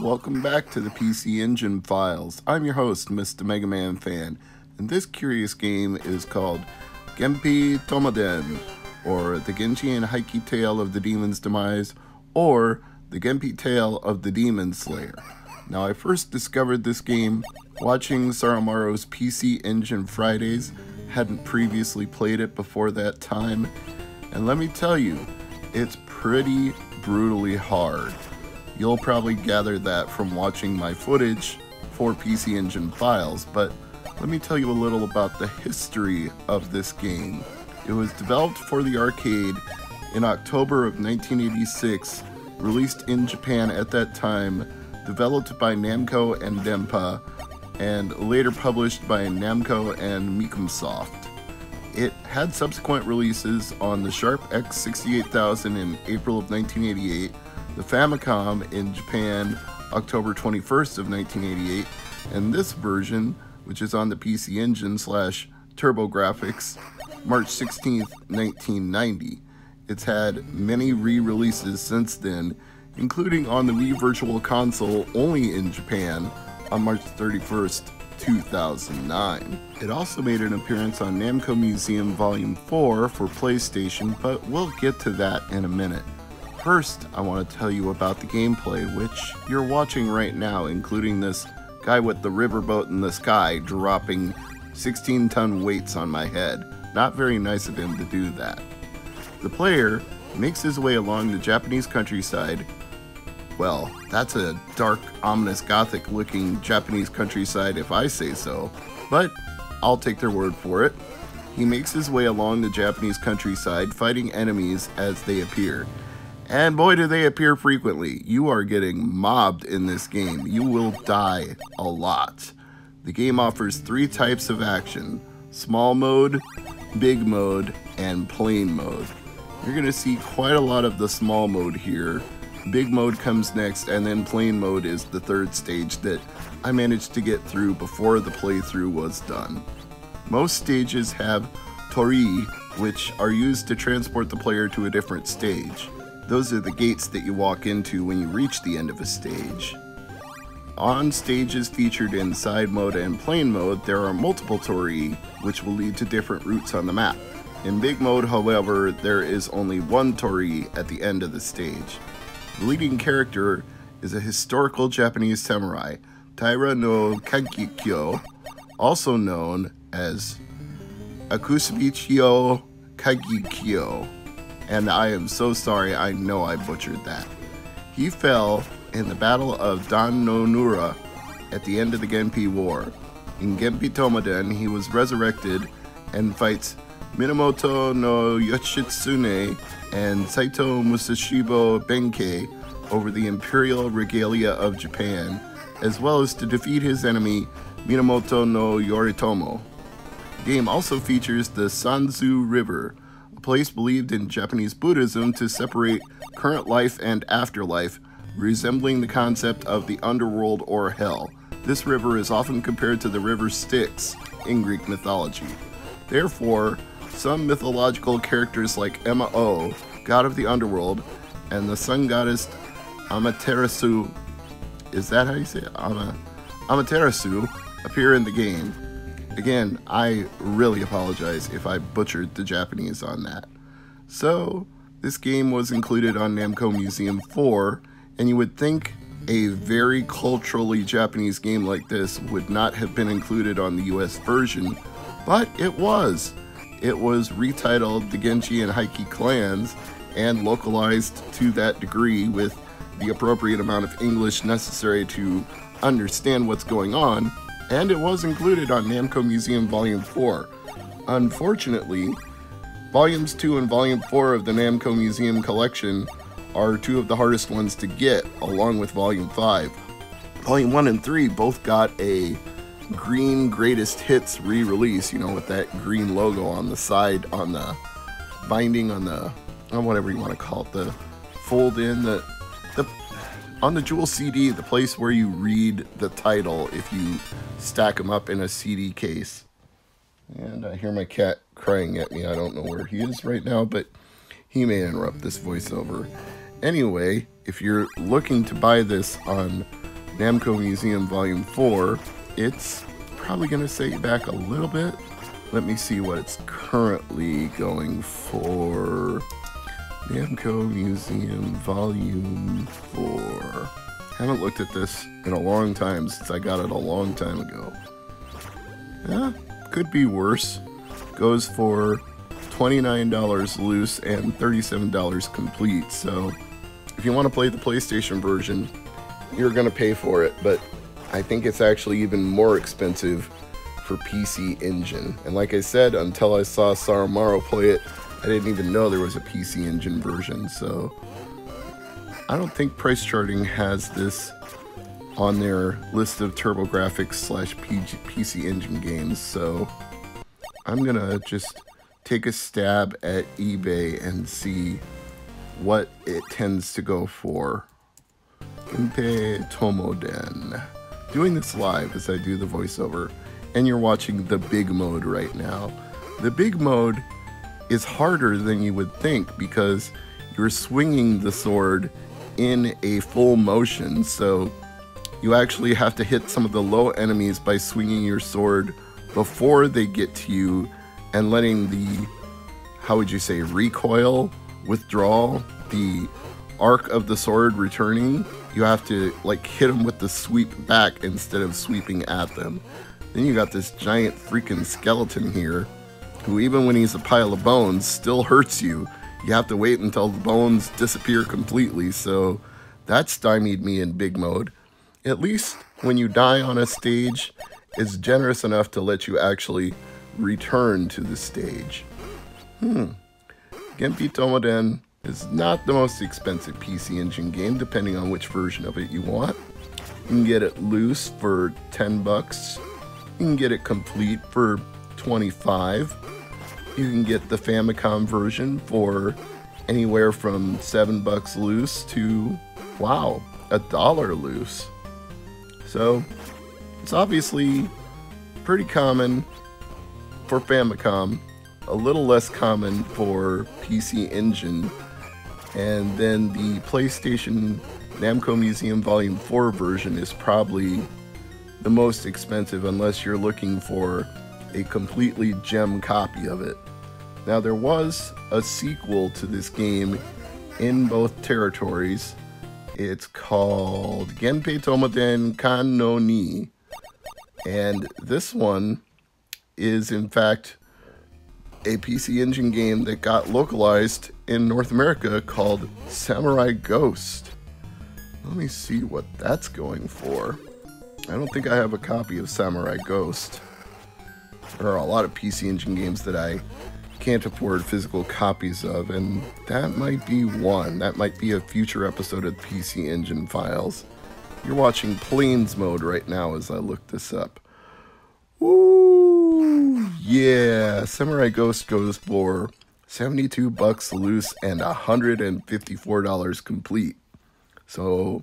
Welcome back to the PC Engine Files. I'm your host, Mr. Mega Man Fan, and this curious game is called Genpei Toma Den, or the Genji and Heike Tale of the Demon's Demise, or the Genpei Tale of the Demon Slayer. Now, I first discovered this game watching Saramaro's PC Engine Fridays, hadn't previously played it before that time, and let me tell you, it's pretty brutally hard. You'll probably gather that from watching my footage for PC Engine files, but let me tell you a little about the history of this game. It was developed for the arcade in October of 1986, released in Japan at that time, developed by Namco and Denpa, and later published by Namco and Micomsoft. It had subsequent releases on the Sharp X68000 in April of 1988, the Famicom in Japan October 21st of 1988, and this version, which is on the PC Engine slash TurboGrafx, March 16th, 1990. It's had many re-releases since then, including on the Wii Virtual Console only in Japan on March 31st, 2009. It also made an appearance on Namco Museum Volume 4 for PlayStation, but we'll get to that in a minute. First, I want to tell you about the gameplay, which you're watching right now, including this guy with the riverboat in the sky dropping 16 ton weights on my head. Not very nice of him to do that. The player makes his way along the Japanese countryside. Well, that's a dark, ominous, gothic looking Japanese countryside if I say so, but I'll take their word for it. He makes his way along the Japanese countryside fighting enemies as they appear. And boy, do they appear frequently. You are getting mobbed in this game. You will die a lot. The game offers three types of action small mode, big mode, and plain mode. You're to see quite a lot of the small mode here. Big mode comes next, and then plain mode is the third stage that I managed to get through before the playthrough was done. Most stages have torii, which are used to transport the player to a different stage. Those are the gates that you walk into when you reach the end of a stage. On stages featured in side mode and plain mode, there are multiple torii, which will lead to different routes on the map. In big mode, however, there is only one torii at the end of the stage. The leading character is a historical Japanese samurai, Taira no Kagekyo, also known as Akusubichio Kagekyo. And I am so sorry, I know I butchered that. He fell in the Battle of Dan no Ura at the end of the Genpei War. In Genpei Toma Den, he was resurrected and fights Minamoto no Yoshitsune and Saito Musashibo Benkei over the imperial regalia of Japan, as well as to defeat his enemy Minamoto no Yoritomo. The game also features the Sanzu River, place believed in Japanese Buddhism to separate current life and afterlife, resembling the concept of the underworld or hell. This river is often compared to the river Styx in Greek mythology. Therefore, some mythological characters like Emma O, god of the underworld, and the sun goddess Amaterasu, is that how you say it? Ama, Amaterasu, appear in the game. Again, I really apologize if I butchered the Japanese on that. So, this game was included on Namco Museum 4, and you would think a very culturally Japanese game like this would not have been included on the US version, but it was. It was retitled the Genji and Heike clans and localized to that degree with the appropriate amount of English necessary to understand what's going on, and it was included on Namco Museum Volume 4. Unfortunately, Volumes 2 and Volume 4 of the Namco Museum collection are two of the hardest ones to get, along with Volume 5. Volume 1 and 3 both got a green greatest hits re release, you know, with that green logo on the side, on the binding, on the, on whatever you want to call it, the fold in, the, on the Jewel CD, the place where you read the title if you stack them up in a CD case. And I hear my cat crying at me. I don't know where he is right now, but he may interrupt this voiceover. Anyway, if you're looking to buy this on Namco Museum Volume 4, it's probably going to set you back a little bit. Let me see what it's currently going for. Namco Museum Volume 4. Haven't looked at this in a long time since I got it a long time ago. Yeah, could be worse. Goes for $29 loose and $37 complete. So if you want to play the PlayStation version, you're going to pay for it, but I think it's actually even more expensive for PC Engine. And like I said, until I saw Saramaro play it, I didn't even know there was a PC Engine version. So I don't think PriceCharting has this on their list of TurboGrafx slash PC Engine games. So I'm gonna just take a stab at eBay and see what it tends to go for. Genpei Toma Den. Doing this live as I do the voiceover, and you're watching the big mode right now. The big mode is harder than you would think because you're swinging the sword in a full motion, so you actually have to hit some of the low enemies by swinging your sword before they get to you and letting the, how would you say, recoil, withdrawal, the arc of the sword returning, you have to like hit them with the sweep back instead of sweeping at them. Then you got this giant freaking skeleton here who even when he's a pile of bones still hurts you. You have to wait until the bones disappear completely, so that stymied me in big mode. At least when you die on a stage, it's generous enough to let you actually return to the stage. Hmm. Genpei Toma Den is not the most expensive PC Engine game, depending on which version of it you want. You can get it loose for 10 bucks. You can get it complete for 25. You can get the Famicom version for anywhere from 7 bucks loose to, wow, a dollar loose. So, it's obviously pretty common for Famicom, a little less common for PC Engine, and then the PlayStation Namco Museum Volume 4 version is probably the most expensive unless you're looking for a completely gem copy of it. Now, there was a sequel to this game in both territories. It's called Genpei Toma Den Kan no Ni. And this one is in fact a PC Engine game that got localized in North America called Samurai Ghost. Let me see what that's going for. I don't think I have a copy of Samurai Ghost. There are a lot of PC Engine games that I can't afford physical copies of, and that might be one. That might be a future episode of PC Engine Files. You're watching Planes Mode right now as I look this up. Ooh, yeah. Samurai Ghost goes for 72 bucks loose and $154 complete. So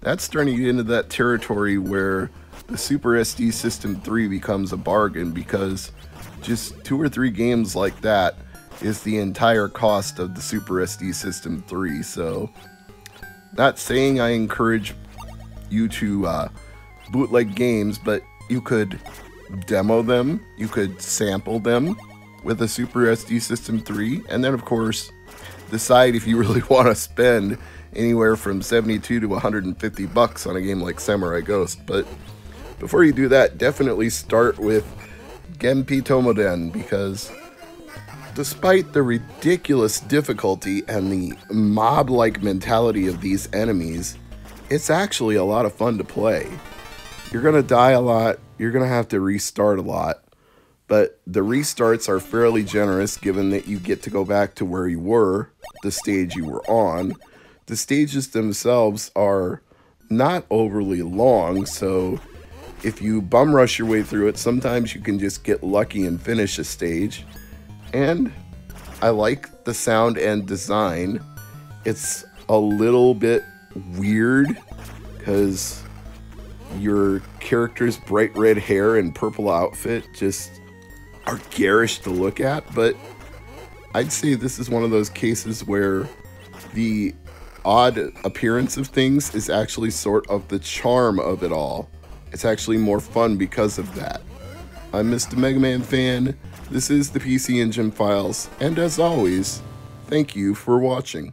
that's turning to into that territory where the Super SD System 3 becomes a bargain because just two or three games like that is the entire cost of the Super SD System 3. So, not saying I encourage you to uh, bootleg games, but you could demo them, you could sample them with a Super SD System 3, and then, of course, decide if you really want to spend anywhere from 72 to 150 bucks on a game like Samurai Ghost. But before you do that, definitely start with Genpei Toma Den because despite the ridiculous difficulty and the mob like mentality of these enemies, it's actually a lot of fun to play. You're going to die a lot, you're going to have to restart a lot, but the restarts are fairly generous given that you get to go back to where you were, the stage you were on. The stages themselves are not overly long, so if you bum rush your way through it, sometimes you can just get lucky and finish a stage. And I like the sound and design. It's a little bit weird because your character's bright red hair and purple outfit just are garish to look at, but I'd say this is one of those cases where the odd appearance of things is actually sort of the charm of it all. It's actually more fun because of that. I'm Mr. Mega Man fan. This is the PC Engine Files, and as always, thank you for watching.